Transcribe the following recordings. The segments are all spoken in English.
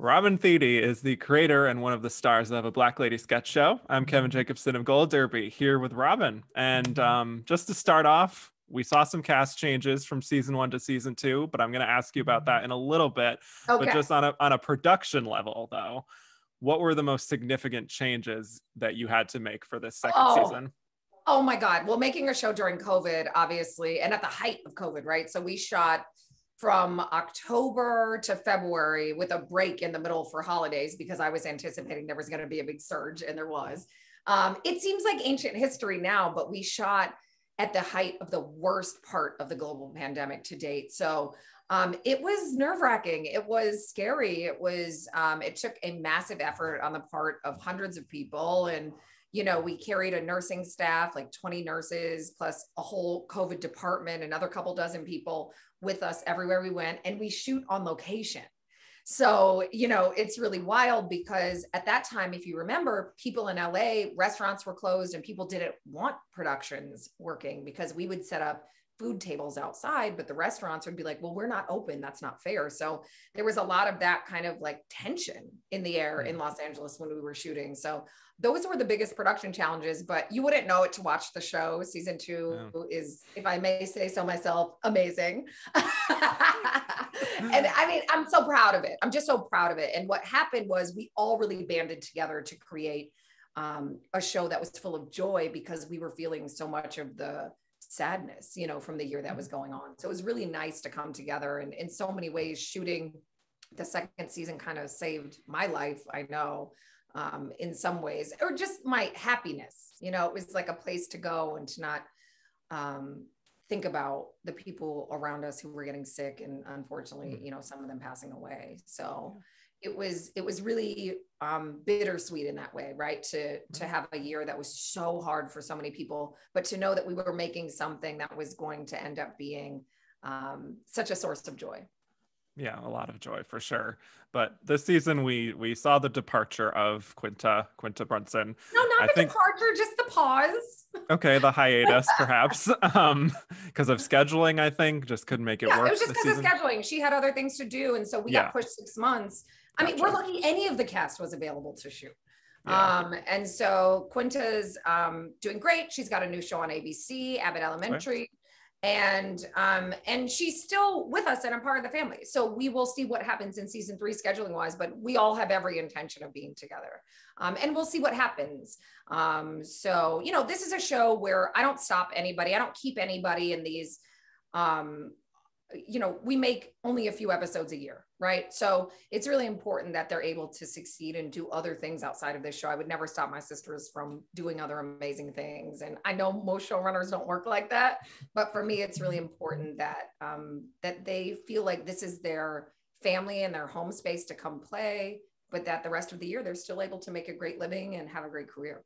Robin Thede is the creator and one of the stars of a Black Lady sketch show. I'm Kevin mm-hmm. Jacobsen of Gold Derby here with Robin. And mm-hmm. um, just to start off, we saw some cast changes from season one to season two, but I'm going to ask you about that mm-hmm. in a little bit. Okay. But just on a, on a production level, though, what were the most significant changes that you had to make for this second oh. season? Oh my God. Well, making a show during COVID, obviously, and at the height of COVID, right? So we shot from October to February with a break in the middle for holidays because I was anticipating there was going to be a big surge, and there was. Um, it seems like ancient history now, but we shot at the height of the worst part of the global pandemic to date. So um, it was nerve wracking. It was scary. It was, um, it took a massive effort on the part of hundreds of people. And, you know, we carried a nursing staff, like 20 nurses, plus a whole COVID department, another couple dozen people with us everywhere we went and we shoot on location. So, you know, it's really wild because at that time, if you remember, people in LA, restaurants were closed and people didn't want productions working because we would set up food tables outside, but the restaurants would be like, well, we're not open. That's not fair. So there was a lot of that kind of like tension in the air in Los Angeles when we were shooting. So those were the biggest production challenges, but you wouldn't know it to watch the show. Season two yeah. is, if I may say so myself, amazing. and I mean, I'm so proud of it. I'm just so proud of it. And what happened was we all really banded together to create um, a show that was full of joy because we were feeling so much of the sadness, you know, from the year that was going on. So it was really nice to come together and in so many ways shooting the second season kind of saved my life, I know, um, in some ways, or just my happiness. You know, it was like a place to go and to not um, think about the people around us who were getting sick and unfortunately, mm. you know, some of them passing away. So it was it was really um, bittersweet in that way, right? To to mm-hmm. have a year that was so hard for so many people, but to know that we were making something that was going to end up being um, such a source of joy. Yeah, a lot of joy for sure. But this season, we we saw the departure of Quinta Quinta Brunson. No, not I the think, departure, just the pause. Okay, the hiatus, perhaps, um, because of scheduling. I think just couldn't make it yeah, work. It was just because of scheduling. She had other things to do, and so we yeah. got pushed six months. I mean, we're lucky any of the cast was available to shoot. Yeah. Um, and so Quinta's um, doing great. She's got a new show on ABC, Abbott Elementary. Right. And um, and she's still with us and a part of the family. So we will see what happens in season three scheduling wise, but we all have every intention of being together. Um, and we'll see what happens. Um, so, you know, this is a show where I don't stop anybody, I don't keep anybody in these um, you know, we make only a few episodes a year, right? So it's really important that they're able to succeed and do other things outside of this show. I would never stop my sisters from doing other amazing things. And I know most showrunners don't work like that, but for me, it's really important that um, that they feel like this is their family and their home space to come play, but that the rest of the year they're still able to make a great living and have a great career.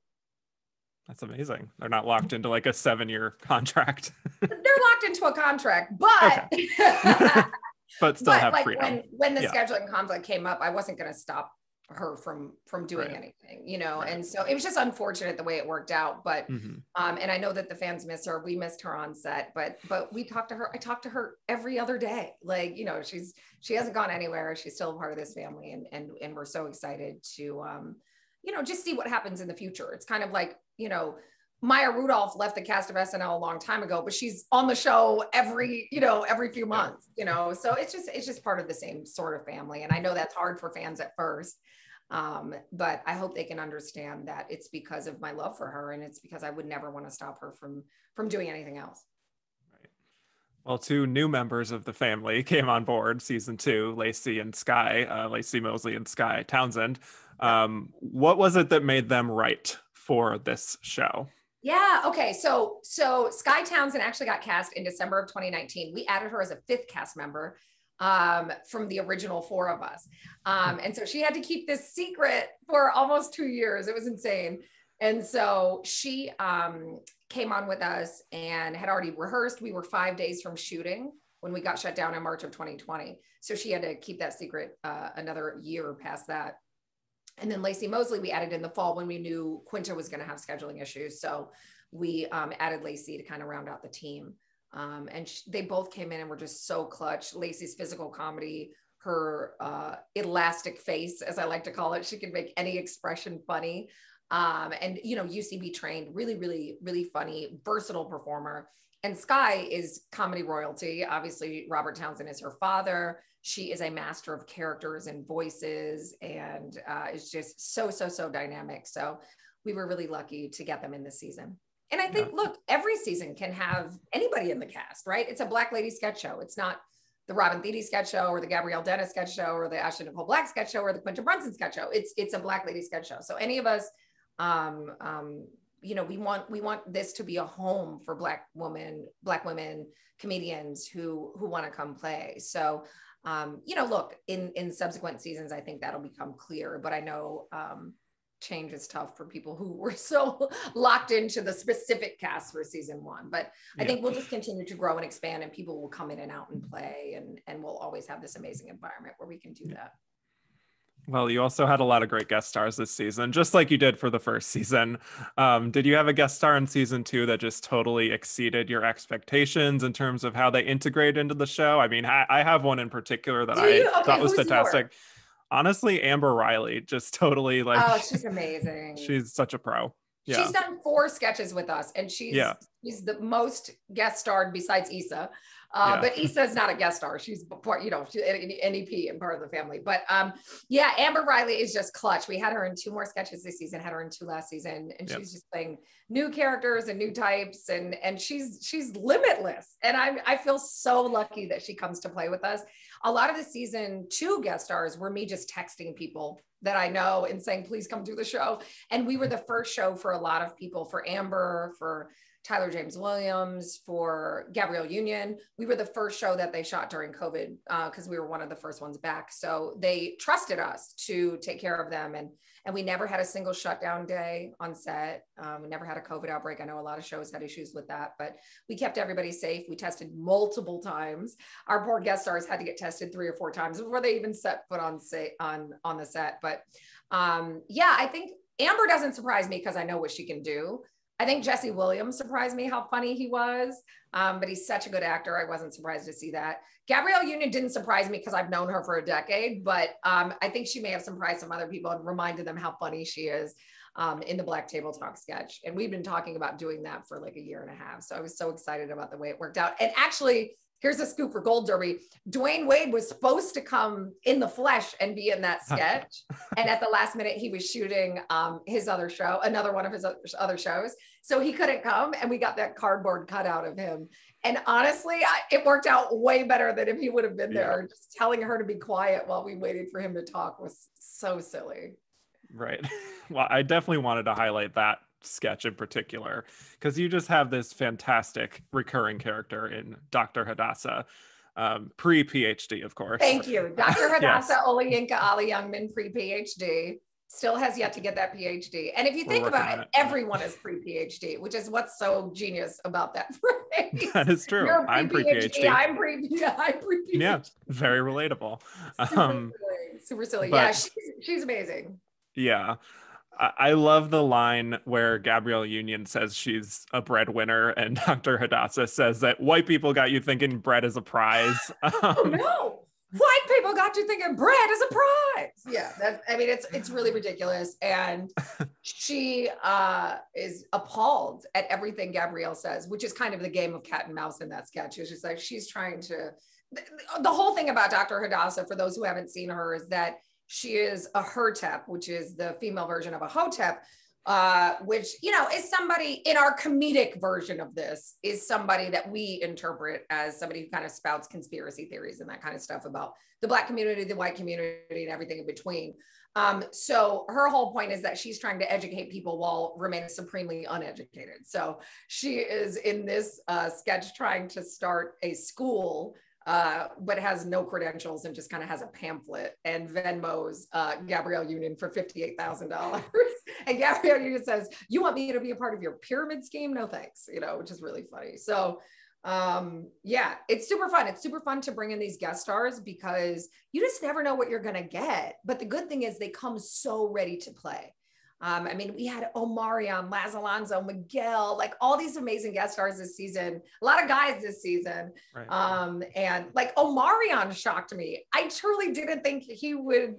That's amazing. They're not locked into like a seven year contract. They're locked into a contract, but okay. but still but have like freedom. When, when the yeah. scheduling conflict came up, I wasn't going to stop her from from doing right. anything, you know. Right. And so it was just unfortunate the way it worked out. But mm-hmm. um, and I know that the fans miss her. We missed her on set, but but we talked to her. I talked to her every other day. Like you know, she's she hasn't gone anywhere. She's still a part of this family, and and and we're so excited to um, you know, just see what happens in the future. It's kind of like you know, Maya Rudolph left the cast of SNL a long time ago, but she's on the show every, you know, every few months, you know. So it's just it's just part of the same sort of family. And I know that's hard for fans at first. Um, but I hope they can understand that it's because of my love for her and it's because I would never want to stop her from from doing anything else. Right. Well, two new members of the family came on board season two, Laci and Skye, uh, Laci Mosley and Skye Townsend. Um, what was it that made them right for this show? Yeah. Okay. So so Skye Townsend actually got cast in December of 2019. We added her as a fifth cast member um, from the original four of us, um, and so she had to keep this secret for almost two years. It was insane. And so she um, came on with us and had already rehearsed. We were five days from shooting when we got shut down in March of 2020. So she had to keep that secret uh, another year past that. And then Laci Mosley, we added in the fall when we knew Quinta was going to have scheduling issues. So we um, added Laci to kind of round out the team. Um, and sh- they both came in and were just so clutch. Laci's physical comedy, her uh, elastic face, as I like to call it. She can make any expression funny. Um, and you know, UCB trained, really, really, really funny, versatile performer. And Skye is comedy royalty. Obviously, Robert Townsend is her father. She is a master of characters and voices, and uh, is just so, so, so dynamic. So we were really lucky to get them in this season. And I think, yeah. look, every season can have anybody in the cast, right? It's a Black Lady sketch show. It's not the Robin Thede sketch show or the Gabrielle Dennis sketch show or the Ashley Nicole Black sketch show or the Quinta Brunson sketch show. It's it's a Black Lady sketch show. So any of us, um, um, you know, we want we want this to be a home for Black women, Black women comedians who who want to come play. So um, you know, look in in subsequent seasons, I think that'll become clear. But I know um, change is tough for people who were so locked into the specific cast for season one. But I yeah. think we'll just continue to grow and expand, and people will come in and out and play, and and we'll always have this amazing environment where we can do that. Well, you also had a lot of great guest stars this season, just like you did for the first season. Um, did you have a guest star in season two that just totally exceeded your expectations in terms of how they integrate into the show? I mean, I, I have one in particular that I thought was fantastic. Honestly, Amber Riley just totally like. Oh, she's amazing. she's such a pro. Yeah. She's done four sketches with us, and she's yeah. she's the most guest starred besides Issa. Uh, yeah. But Issa is not a guest star. She's part, you know, she's an NEP and part of the family. But um, yeah, Amber Riley is just clutch. We had her in two more sketches this season, had her in two last season, and yep. she's just playing new characters and new types, and and she's she's limitless. And I I feel so lucky that she comes to play with us. A lot of the season two guest stars were me just texting people that I know and saying, please come do the show. And we were the first show for a lot of people, for Amber, for Tyler James Williams, for Gabrielle Union. We were the first show that they shot during COVID because uh, we were one of the first ones back. So they trusted us to take care of them. And, and we never had a single shutdown day on set. Um, we never had a COVID outbreak. I know a lot of shows had issues with that, but we kept everybody safe. We tested multiple times. Our poor guest stars had to get tested three or four times before they even set foot on, say, on, on the set. But um, yeah, I think Amber doesn't surprise me because I know what she can do. I think Jesse Williams surprised me how funny he was, um, but he's such a good actor. I wasn't surprised to see that. Gabrielle Union didn't surprise me because I've known her for a decade, but um, I think she may have surprised some other people and reminded them how funny she is um, in the Black Table Talk sketch. And we've been talking about doing that for like a year and a half. So I was so excited about the way it worked out. And actually, here's a scoop for Gold Derby. Dwyane Wade was supposed to come in the flesh and be in that sketch. and at the last minute, he was shooting um, his other show, another one of his other shows. So he couldn't come. And we got that cardboard cutout of him. And honestly, I, it worked out way better than if he would have been there. Yeah. Just telling her to be quiet while we waited for him to talk was so silly. Right. Well, I definitely wanted to highlight that sketch in particular because you just have this fantastic recurring character in Dr. Hadassah, um, pre PhD, of course. Thank you. Dr. Hadassah yes. Olayinka Ali Youngman, pre PhD, still has yet to get that PhD. And if you think about it, it, everyone is pre PhD, which is what's so genius about that phrase. That is true. I'm pre PhD. I'm pre yeah, I'm pre PhD. Yeah, very relatable. Super um, silly. Super silly. Yeah, she's, she's amazing. Yeah. I love the line where Gabrielle Union says she's a breadwinner, and Dr. Hadassah says that white people got you thinking bread is a prize. oh um, no, white people got you thinking bread is a prize. Yeah, that, I mean it's it's really ridiculous, and she uh, is appalled at everything Gabrielle says, which is kind of the game of cat and mouse in that sketch. It's just like she's trying to. The whole thing about Dr. Hadassah, for those who haven't seen her, is that she is a Hertep, which is the female version of a Hotep, uh, which, you know, is somebody in our comedic version of this, is somebody that we interpret as somebody who kind of spouts conspiracy theories and that kind of stuff about the Black community, the white community, and everything in between. Um, so her whole point is that she's trying to educate people while remaining supremely uneducated. So she is in this uh, sketch trying to start a school uh, but has no credentials and just kind of has a pamphlet and Venmos uh, Gabrielle Union for $58,000. and Gabrielle Union says, You want me to be a part of your pyramid scheme? No thanks, you know, which is really funny. So, um, yeah, it's super fun. It's super fun to bring in these guest stars because you just never know what you're going to get. But the good thing is they come so ready to play. Um, I mean, we had Omarion, Laz Alonso, Miguel, like all these amazing guest stars this season. A lot of guys this season. Right. Um, and like Omarion shocked me. I truly didn't think he would.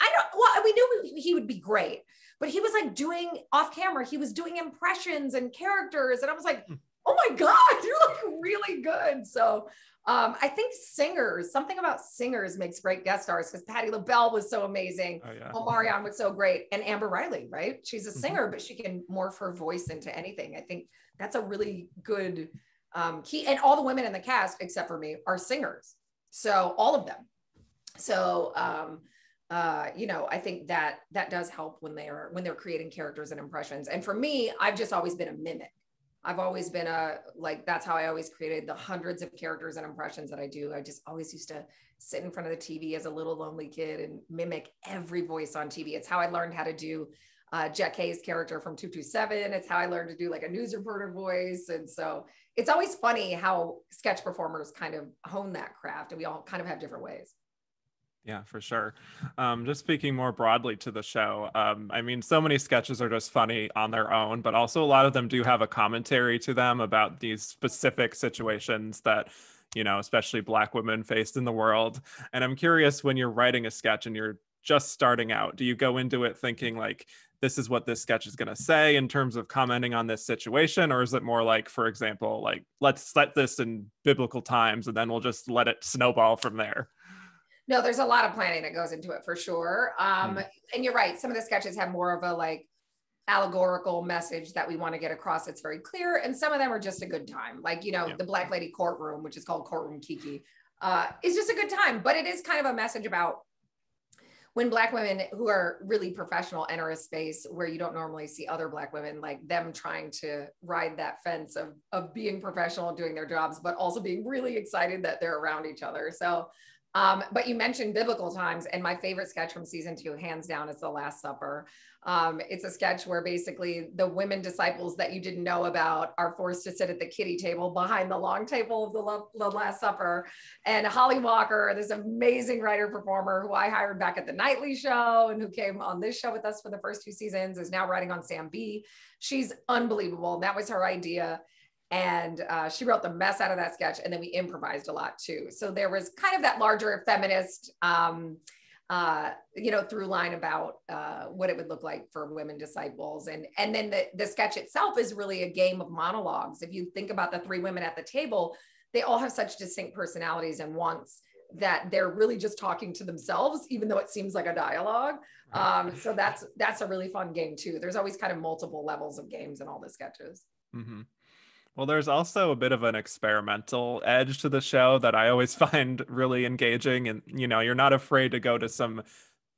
I don't. Well, we knew he would be great, but he was like doing off camera. He was doing impressions and characters, and I was like, hmm. "Oh my god, you're like really good." So um, I think singers, something about singers makes great guest stars because Patti LaBelle was so amazing. Oh, yeah. Omarion was so great. And Amber Riley, right? She's a mm-hmm. singer, mm-hmm. but she can morph her voice into anything. I think that's a really good um, key. And all the women in the cast, except for me, are singers. So all of them. So, um, uh, you know, I think that that does help when they're when they're creating characters and impressions. And for me, I've just always been a mimic. I've always been a like that's how I always created the hundreds of characters and impressions that I do. I just always used to sit in front of the TV as a little lonely kid and mimic every voice on TV. It's how I learned how to do uh, Jackée's character from 227. It's how I learned to do like a news reporter voice. And so it's always funny how sketch performers kind of hone that craft and we all kind of have different ways. Yeah, for sure. Um, just speaking more broadly to the show, um, I mean, so many sketches are just funny on their own, but also a lot of them do have a commentary to them about these specific situations that, you know, especially Black women faced in the world. And I'm curious when you're writing a sketch and you're just starting out, do you go into it thinking like, this is what this sketch is going to say in terms of commenting on this situation? Or is it more like, for example, like, let's set this in biblical times and then we'll just let it snowball from there? No, there's a lot of planning that goes into it for sure. Um, mm. And you're right. Some of the sketches have more of a like allegorical message that we want to get across. It's very clear. And some of them are just a good time. Like, you know, yeah. the Black Lady Courtroom, which is called Courtroom Kiki, uh, is just a good time. But it is kind of a message about when black women who are really professional enter a space where you don't normally see other black women like them trying to ride that fence of of being professional doing their jobs but also being really excited that they're around each other so um, but you mentioned biblical times, and my favorite sketch from season two, hands down, is The Last Supper. Um, it's a sketch where basically the women disciples that you didn't know about are forced to sit at the kiddie table behind the long table of the, Lo- the Last Supper. And Holly Walker, this amazing writer performer who I hired back at the Nightly Show and who came on this show with us for the first two seasons, is now writing on Sam Bee. She's unbelievable. That was her idea and uh, she wrote the mess out of that sketch and then we improvised a lot too. So there was kind of that larger feminist um, uh, you know through line about uh, what it would look like for women disciples. And and then the, the sketch itself is really a game of monologues. If you think about the three women at the table they all have such distinct personalities and wants that they're really just talking to themselves even though it seems like a dialogue. Um, so that's that's a really fun game too. There's always kind of multiple levels of games in all the sketches. Mm-hmm. Well, there's also a bit of an experimental edge to the show that I always find really engaging. And, you know, you're not afraid to go to some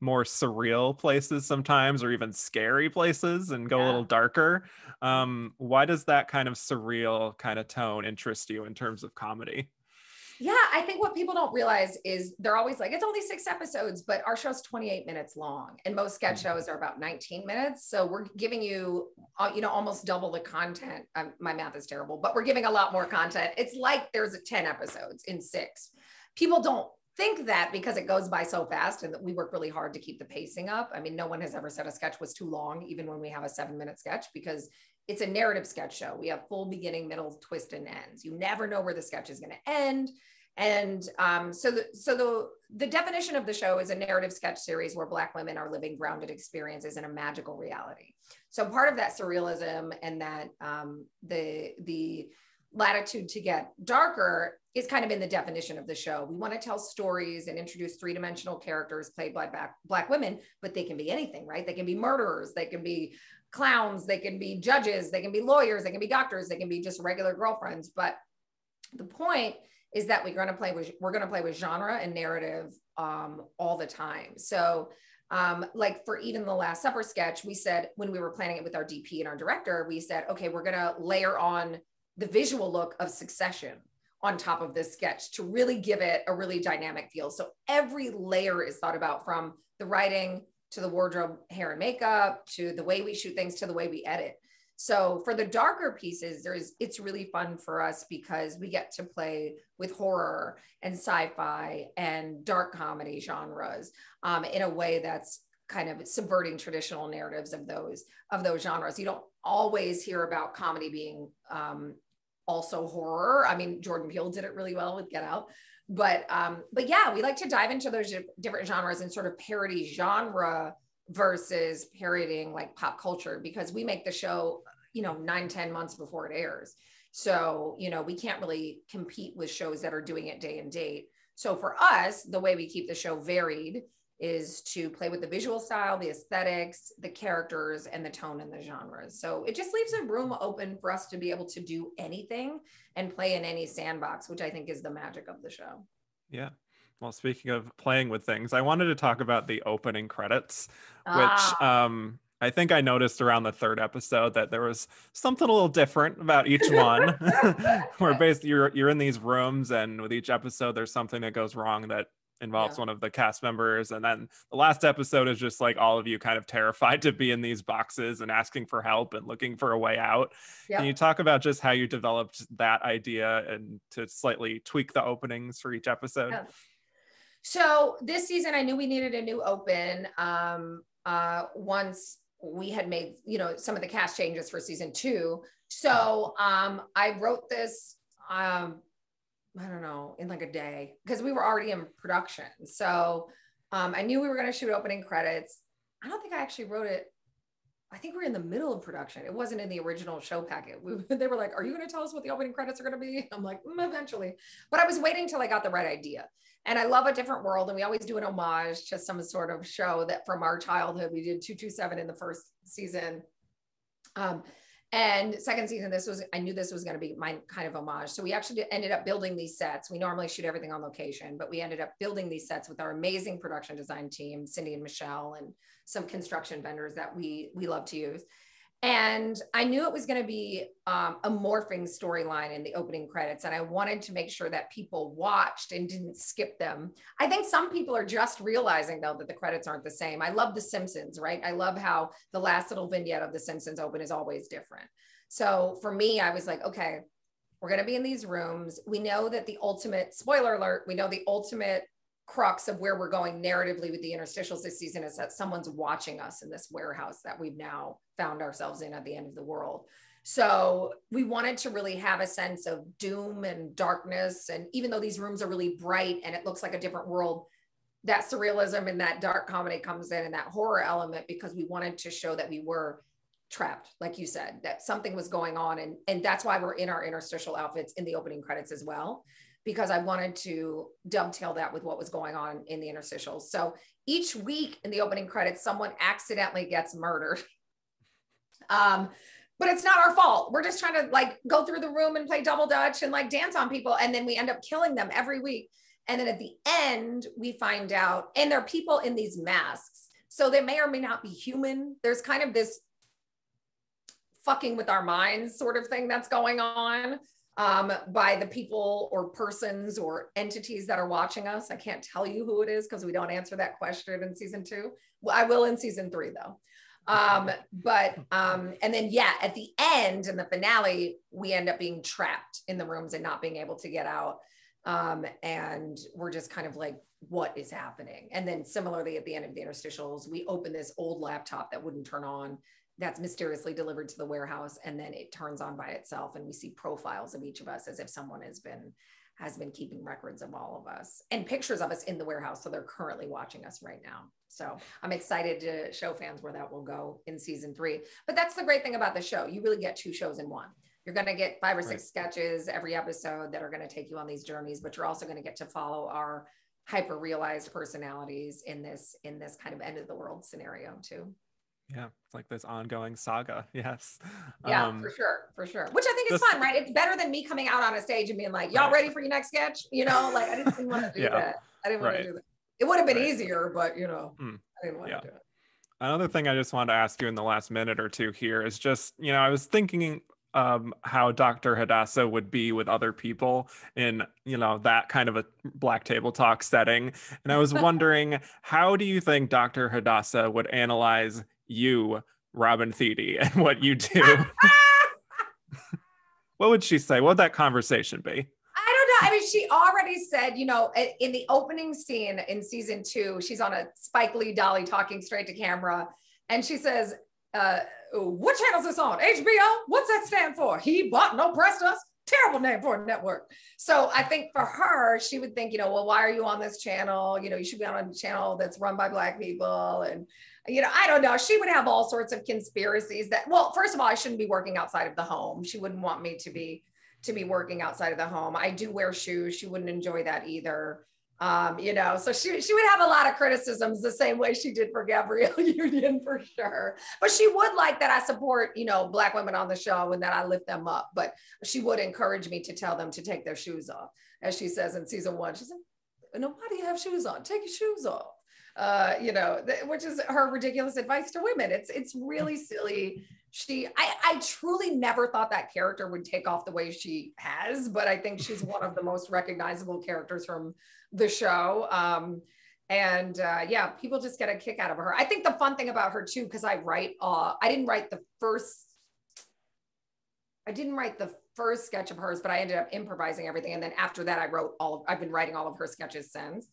more surreal places sometimes or even scary places and go yeah. a little darker. Um, why does that kind of surreal kind of tone interest you in terms of comedy? Yeah, I think what people don't realize is they're always like, it's only six episodes, but our show's 28 minutes long, and most sketch mm-hmm. shows are about 19 minutes. So we're giving you, uh, you know, almost double the content. Um, my math is terrible, but we're giving a lot more content. It's like there's 10 episodes in six. People don't think that because it goes by so fast and that we work really hard to keep the pacing up. I mean, no one has ever said a sketch was too long, even when we have a seven minute sketch, because it's a narrative sketch show. We have full beginning, middle, twist, and ends. You never know where the sketch is going to end. And um, so, the, so the the definition of the show is a narrative sketch series where Black women are living grounded experiences in a magical reality. So part of that surrealism and that um, the the latitude to get darker is kind of in the definition of the show. We want to tell stories and introduce three dimensional characters played by black, black women, but they can be anything, right? They can be murderers, they can be clowns, they can be judges, they can be lawyers, they can be doctors, they can be just regular girlfriends. But the point is that we're going to play with we're going to play with genre and narrative um, all the time. So um, like for even the Last Supper sketch, we said when we were planning it with our DP and our director, we said, okay, we're going to layer on the visual look of Succession on top of this sketch to really give it a really dynamic feel. So every layer is thought about from the writing to the wardrobe, hair and makeup, to the way we shoot things, to the way we edit. So for the darker pieces, there's it's really fun for us because we get to play with horror and sci-fi and dark comedy genres um, in a way that's kind of subverting traditional narratives of those of those genres. You don't always hear about comedy being um, also horror. I mean, Jordan Peele did it really well with Get Out, but um, but yeah, we like to dive into those different genres and sort of parody genre versus parodying like pop culture because we make the show, you know, nine ten months before it airs. So, you know, we can't really compete with shows that are doing it day and date. So for us, the way we keep the show varied is to play with the visual style, the aesthetics, the characters, and the tone and the genres. So it just leaves a room open for us to be able to do anything and play in any sandbox, which I think is the magic of the show. Yeah. Well, speaking of playing with things, I wanted to talk about the opening credits, which ah. um, I think I noticed around the third episode that there was something a little different about each one. Where basically you're you're in these rooms, and with each episode, there's something that goes wrong that involves yeah. one of the cast members and then the last episode is just like all of you kind of terrified to be in these boxes and asking for help and looking for a way out yeah. can you talk about just how you developed that idea and to slightly tweak the openings for each episode yeah. so this season i knew we needed a new open um, uh, once we had made you know some of the cast changes for season two so um, i wrote this um, I don't know, in like a day because we were already in production. So um, I knew we were going to shoot opening credits. I don't think I actually wrote it. I think we are in the middle of production. It wasn't in the original show packet. We, they were like, "Are you going to tell us what the opening credits are going to be?" I'm like, mm, "Eventually," but I was waiting till I got the right idea. And I love a different world, and we always do an homage to some sort of show that from our childhood. We did two two seven in the first season. Um, and second season, this was, I knew this was going to be my kind of homage. So we actually ended up building these sets. We normally shoot everything on location, but we ended up building these sets with our amazing production design team, Cindy and Michelle, and some construction vendors that we we love to use. And I knew it was going to be um, a morphing storyline in the opening credits. And I wanted to make sure that people watched and didn't skip them. I think some people are just realizing, though, that the credits aren't the same. I love The Simpsons, right? I love how the last little vignette of The Simpsons open is always different. So for me, I was like, okay, we're going to be in these rooms. We know that the ultimate, spoiler alert, we know the ultimate crux of where we're going narratively with the interstitials this season is that someone's watching us in this warehouse that we've now found ourselves in at the end of the world. So we wanted to really have a sense of doom and darkness. And even though these rooms are really bright and it looks like a different world, that surrealism and that dark comedy comes in and that horror element because we wanted to show that we were trapped, like you said, that something was going on. And, and that's why we're in our interstitial outfits in the opening credits as well because I wanted to dovetail that with what was going on in the interstitials. So each week in the opening credits, someone accidentally gets murdered. Um, but it's not our fault. We're just trying to like go through the room and play double dutch and like dance on people. And then we end up killing them every week. And then at the end, we find out, and there are people in these masks. So they may or may not be human. There's kind of this fucking with our minds sort of thing that's going on um, by the people or persons or entities that are watching us. I can't tell you who it is because we don't answer that question in season two. Well, I will in season three though. Um, but um, and then yeah, at the end in the finale, we end up being trapped in the rooms and not being able to get out. Um, and we're just kind of like, what is happening? And then similarly at the end of the interstitials, we open this old laptop that wouldn't turn on that's mysteriously delivered to the warehouse and then it turns on by itself and we see profiles of each of us as if someone has been has been keeping records of all of us and pictures of us in the warehouse so they're currently watching us right now. So i'm excited to show fans where that will go in season three. But that's the great thing about the show. You really get two shows in one. You're going to get five or six right. sketches every episode that are going to take you on these journeys but you're also going to get to follow our hyper realized personalities in this in this kind of end of the world scenario too yeah it's like this ongoing saga yes yeah um, for sure for sure which i think is fun right it's better than me coming out on a stage and being like y'all ready for your next sketch you know like i didn't want to do yeah. that i didn't want right. to do that it would have been right. easier but you know mm. i didn't want yeah. to do it another thing i just wanted to ask you in the last minute or two here is just you know i was thinking um, how Dr. Hadassah would be with other people in, you know, that kind of a black table talk setting. And I was wondering, how do you think Dr. Hadassah would analyze you, Robin Thede, and what you do. what would she say? What would that conversation be? I don't know. I mean, she already said, you know, in the opening scene in season two, she's on a Spike Lee dolly talking straight to camera. And she says, uh, what channel is this on? HBO? What's that stand for? He bought no pressed us. Terrible name for a network. So I think for her, she would think, you know, well, why are you on this channel? You know, you should be on a channel that's run by Black people. And, you know, I don't know. She would have all sorts of conspiracies that, well, first of all, I shouldn't be working outside of the home. She wouldn't want me to be to be working outside of the home. I do wear shoes. She wouldn't enjoy that either. Um, you know, so she she would have a lot of criticisms the same way she did for Gabrielle Union for sure. But she would like that I support, you know, black women on the show and that I lift them up. But she would encourage me to tell them to take their shoes off. As she says in season one, she said, No, why do you have shoes on? Take your shoes off. Uh, you know, th- which is her ridiculous advice to women. It's it's really silly she I, I truly never thought that character would take off the way she has but i think she's one of the most recognizable characters from the show. Um and uh, yeah people just get a kick out of her. I think the fun thing about her too because i write uh i didn't write the first i didn't write the first sketch of hers but i ended up improvising everything. And then after that i wrote all of i've been writing all of her sketches since.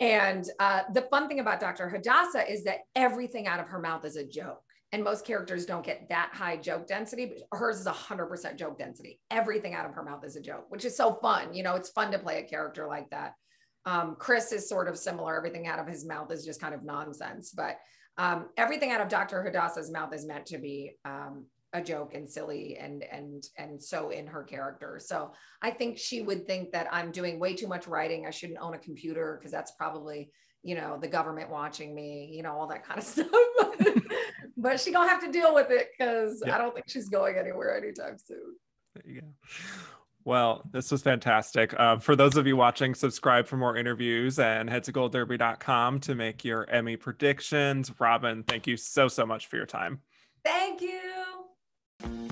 And uh, the fun thing about dr hadassah is that everything out of her mouth is a joke and most characters don't get that high joke density but hers is 100% joke density. Everything out of her mouth is a joke which is so fun. You know it's fun to play a character like that. Um, chris is sort of similar. Everything out of his mouth is just kind of nonsense but um, everything out of dr hadassah's mouth is meant to be um, a joke and silly and and and so in her character. So i think she would think that i'm doing way too much writing. I shouldn't own a computer because that's probably you know the government watching me you know all that kind of stuff but she gonna have to deal with it because I don't think she's going anywhere anytime soon. There you go. Well, this was fantastic. Uh, for those of you watching, subscribe for more interviews and head to goldderby.com to make your Emmy predictions. Robin, thank you so, so much for your time. Thank you.